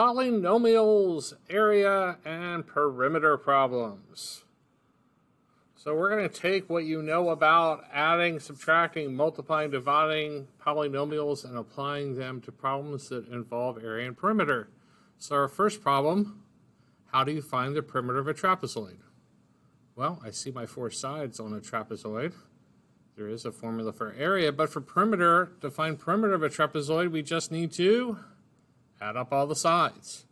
polynomials, area, and perimeter problems. So we're going to take what you know about adding, subtracting, multiplying, dividing polynomials and applying them to problems that involve area and perimeter. So our first problem, how do you find the perimeter of a trapezoid? Well, I see my four sides on a trapezoid. There is a formula for area, but for perimeter, to find perimeter of a trapezoid, we just need to add up all the sides.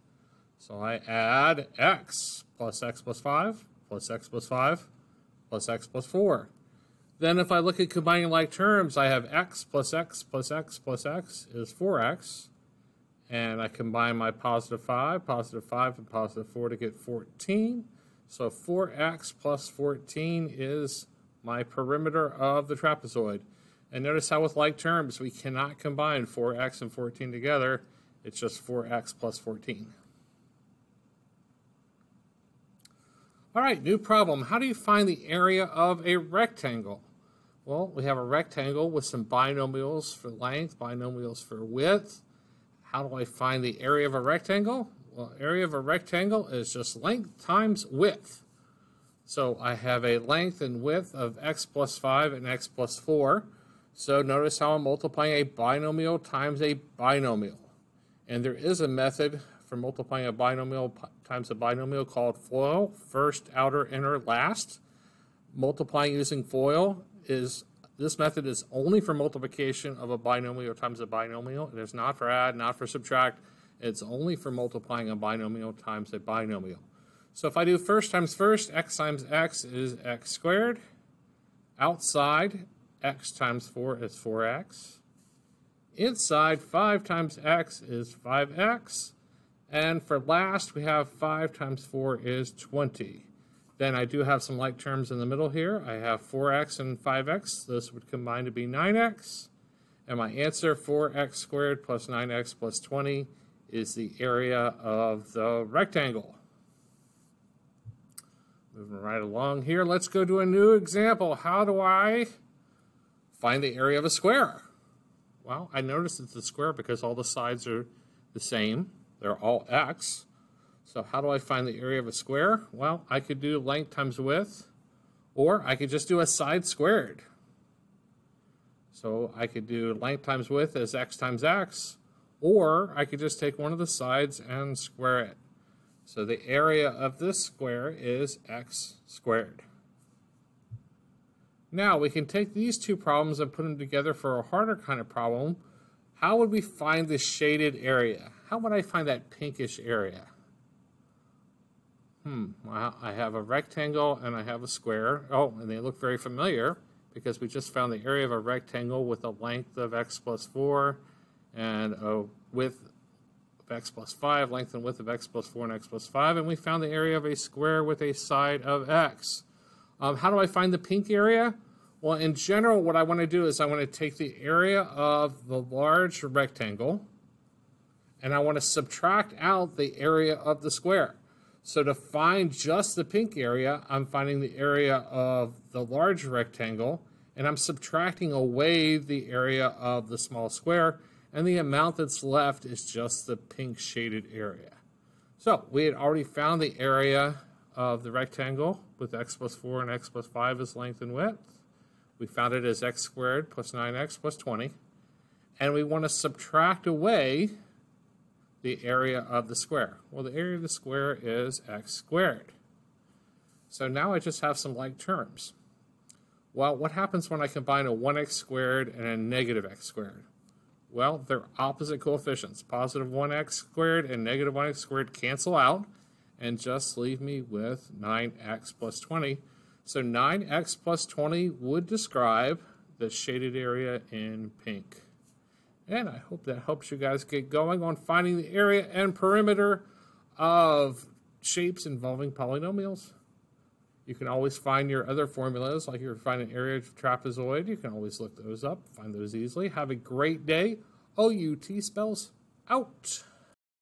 So I add x plus x plus 5 plus x plus 5 plus x plus 4. Then if I look at combining like terms, I have x plus x plus x plus x is 4x. And I combine my positive 5, positive 5, and positive 4 to get 14. So 4x plus 14 is my perimeter of the trapezoid. And notice how with like terms, we cannot combine 4x and 14 together. It's just 4x plus 14. All right, new problem. How do you find the area of a rectangle? Well, we have a rectangle with some binomials for length, binomials for width. How do I find the area of a rectangle? Well, area of a rectangle is just length times width. So I have a length and width of x plus 5 and x plus 4. So notice how I'm multiplying a binomial times a binomial. And there is a method for multiplying a binomial times a binomial called FOIL, first, outer, inner, last. Multiplying using FOIL is, this method is only for multiplication of a binomial times a binomial. It is not for add, not for subtract. It's only for multiplying a binomial times a binomial. So if I do first times first, x times x is x squared. Outside, x times 4 is 4x. Inside, 5 times x is 5x. And for last, we have 5 times 4 is 20. Then I do have some like terms in the middle here. I have 4x and 5x. This would combine to be 9x. And my answer, 4x squared plus 9x plus 20, is the area of the rectangle. Moving right along here, let's go to a new example. How do I find the area of a square? Well, I noticed it's a square because all the sides are the same. They're all x. So how do I find the area of a square? Well, I could do length times width, or I could just do a side squared. So I could do length times width as x times x, or I could just take one of the sides and square it. So the area of this square is x squared. Now we can take these two problems and put them together for a harder kind of problem. How would we find the shaded area? How would I find that pinkish area? Hmm, well, I have a rectangle and I have a square. Oh, and they look very familiar because we just found the area of a rectangle with a length of x plus 4 and a width of x plus 5, length and width of x plus 4 and x plus 5, and we found the area of a square with a side of x. Um, how do I find the pink area? Well, in general, what I want to do is I want to take the area of the large rectangle and I want to subtract out the area of the square. So to find just the pink area, I'm finding the area of the large rectangle and I'm subtracting away the area of the small square and the amount that's left is just the pink shaded area. So we had already found the area of the rectangle with x plus 4 and x plus 5 as length and width. We found it as x squared plus 9x plus 20. And we want to subtract away the area of the square. Well, the area of the square is x squared. So now I just have some like terms. Well, what happens when I combine a 1x squared and a negative x squared? Well, they're opposite coefficients. Positive 1x squared and negative 1x squared cancel out and just leave me with 9x plus 20. So 9x plus 20 would describe the shaded area in pink. And I hope that helps you guys get going on finding the area and perimeter of shapes involving polynomials. You can always find your other formulas, like you're finding area of trapezoid. You can always look those up, find those easily. Have a great day. OUT spells out.